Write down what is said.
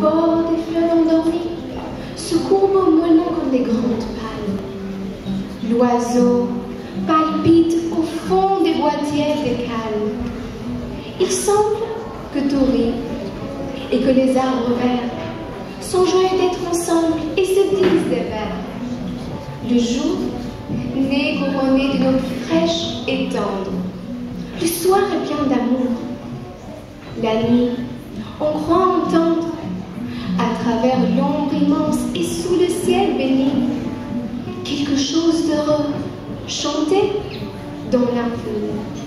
bord des fleuves endormis se courbent comme des grandes palmes. L'oiseau palpite au fond des tièdes et calmes. Il semble que tout et que les arbres verts sont joyeux d'être ensemble et se disent des vers. Le jour naît couronné d'une eau fraîche et tendre. Le soir est plein d'amour. La nuit, on et sous le ciel béni, quelque chose d'heureux chanter dans l'infini.